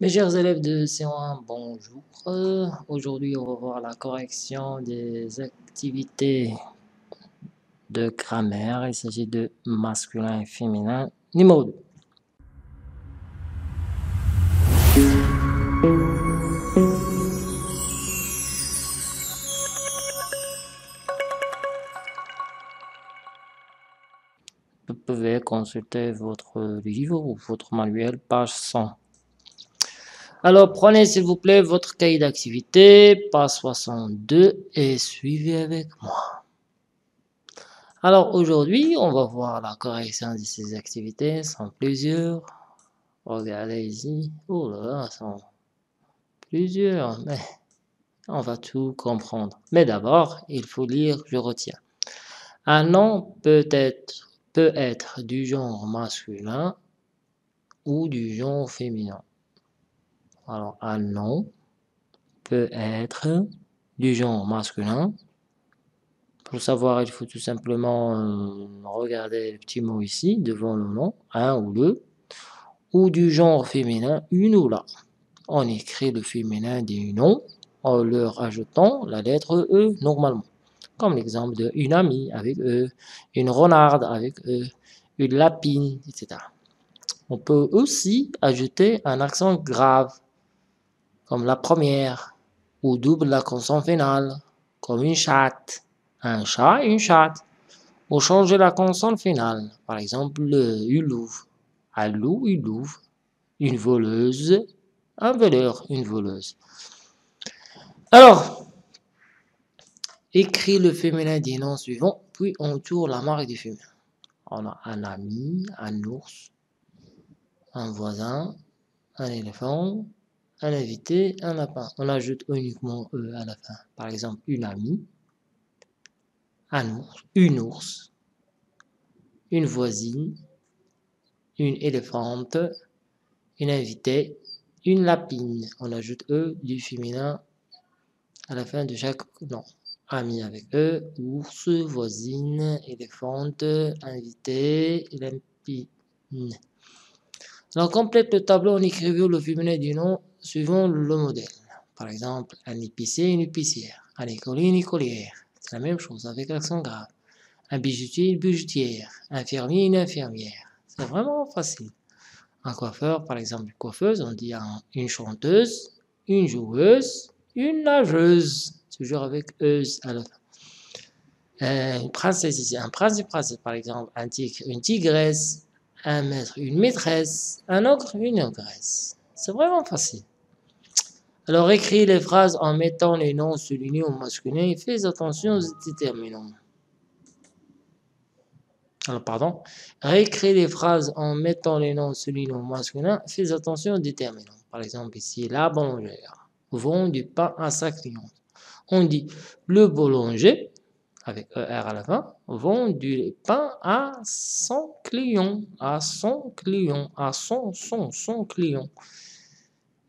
Mes chers élèves de C1, bonjour. Aujourd'hui, on va voir la correction des activités de grammaire. Il s'agit de masculin et féminin numéro 2. Vous pouvez consulter votre livre ou votre manuel, page 100. Alors, prenez s'il vous plaît votre cahier d'activité, page 62, et suivez avec moi. Alors, aujourd'hui, on va voir la correction de ces activités. sont plusieurs. Regardez ici. Oh là là, sont plusieurs, mais on va tout comprendre. Mais d'abord, il faut lire, je retiens. Un nom peut être peut être du genre masculin ou du genre féminin. Alors, un nom peut être du genre masculin. Pour savoir, il faut tout simplement euh, regarder le petit mot ici, devant le nom, un ou deux, ou du genre féminin, une ou la. On écrit le féminin du nom en leur ajoutant la lettre E normalement comme l'exemple de une amie avec eux, une renarde avec eux, une lapine, etc. On peut aussi ajouter un accent grave, comme la première, ou double la consonne finale, comme une chatte, un chat, une chatte, ou changer la consonne finale, par exemple une louve, un loup, une louve, une voleuse, un voleur, une voleuse. Alors, Écris le féminin des noms suivants, puis on tourne la marque du féminin. On a un ami, un ours, un voisin, un éléphant, un invité, un lapin. On ajoute uniquement E à la fin. Par exemple, une amie, un ours, une ours, une voisine, une éléphante, une invitée, une lapine. On ajoute E du féminin à la fin de chaque nom amis avec eux, ours, voisine, éléphante, invité, limpine. Alors, complète le tableau en écrivant le féminin du nom suivant le modèle. Par exemple, un épicier, une épicière. Un écolier, une écolière. C'est la même chose avec l'accent grave. Un bijoutier, une bijoutière. Un fermier, une infirmière. C'est vraiment facile. Un coiffeur, par exemple, une coiffeuse, on dit une chanteuse, une joueuse, une nageuse toujours avec euse à la fin. Euh, une princesse ici, un prince, une princesse, par exemple, un tigre, une tigresse, un maître, une maîtresse, un ogre, une ogresse. C'est vraiment facile. Alors, écris les phrases en mettant les noms soulignés au masculin et fais attention aux déterminants. Alors, pardon. Réécris les phrases en mettant les noms soulignés au masculin. Fais attention aux déterminants. Par exemple, ici, la boulangère vend du pain à sa cliente on dit le boulanger, avec ER à la fin, vend du pain à son client, à son client, à son, son, son client.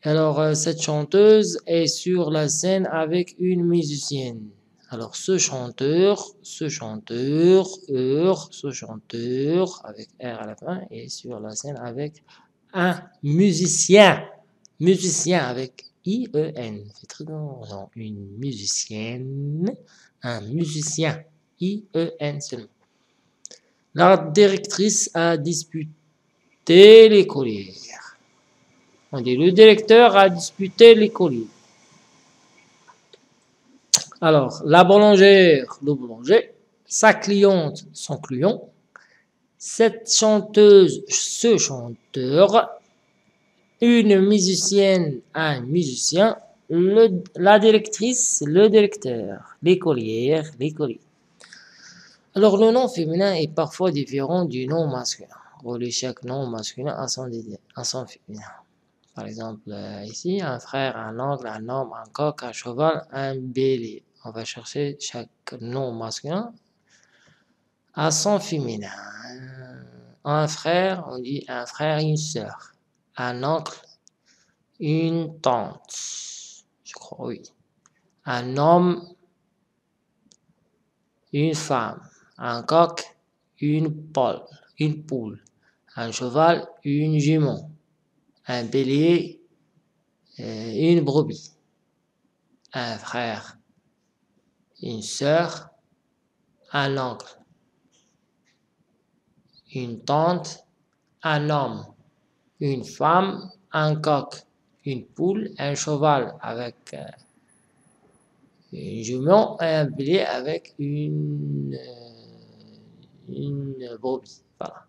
Alors, euh, cette chanteuse est sur la scène avec une musicienne. Alors, ce chanteur, ce chanteur, ce chanteur, avec R à la fin, est sur la scène avec un musicien. Musicien avec I-E-N. C'est très une musicienne, un musicien. I-E-N seulement. La directrice a disputé les colliers. On dit le directeur a disputé les colliers. Alors, la boulangère, le boulanger, sa cliente, son client, cette chanteuse, ce chanteur, une musicienne, un musicien, la directrice, le directeur, l'écolière, l'écolier. Alors le nom féminin est parfois différent du nom masculin. Relier chaque nom masculin à son féminin. Par exemple, euh, ici, un frère, un oncle, un homme, un coq, un cheval, un bélier. On va chercher chaque nom masculin à son féminin. Un frère, on dit un frère une sœur un oncle, une tante, je crois, oui. Un homme, une femme, un coq, une poule, une poule, un cheval, une jument, un bélier, euh, une brebis, un frère, une sœur, un oncle, une tante, un homme, une femme, un coq, une poule, un cheval avec euh, une jument et un bélier avec une, euh, une brebis. Voilà.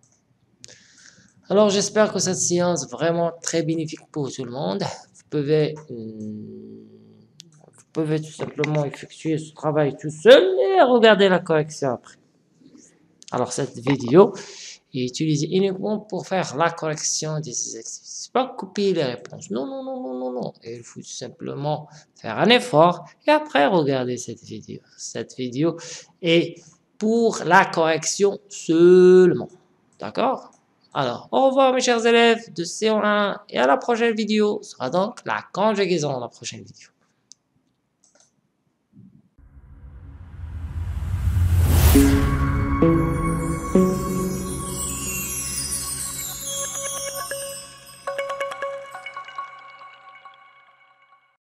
Alors j'espère que cette séance vraiment très bénéfique pour tout le monde. Vous pouvez, euh, vous pouvez tout simplement effectuer ce travail tout seul et regarder la correction après. Alors cette vidéo est utilisée uniquement pour faire la correction des exercices. Pas copier les réponses. Non, non, non, non, non, non. Il faut tout simplement faire un effort et après regarder cette vidéo. Cette vidéo est pour la correction seulement. D'accord? Alors, au revoir mes chers élèves de C1 et à la prochaine vidéo. Ce sera donc la conjugaison dans la prochaine vidéo.